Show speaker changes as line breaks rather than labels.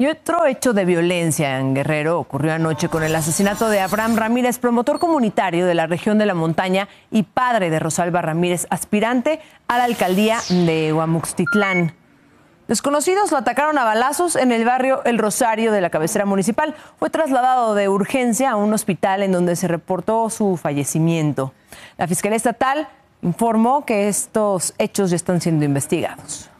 Y otro hecho de violencia en Guerrero ocurrió anoche con el asesinato de Abraham Ramírez, promotor comunitario de la región de la montaña y padre de Rosalba Ramírez, aspirante a la alcaldía de Huamuxtitlán. Desconocidos lo atacaron a balazos en el barrio El Rosario de la cabecera municipal. Fue trasladado de urgencia a un hospital en donde se reportó su fallecimiento. La Fiscalía Estatal informó que estos hechos ya están siendo investigados.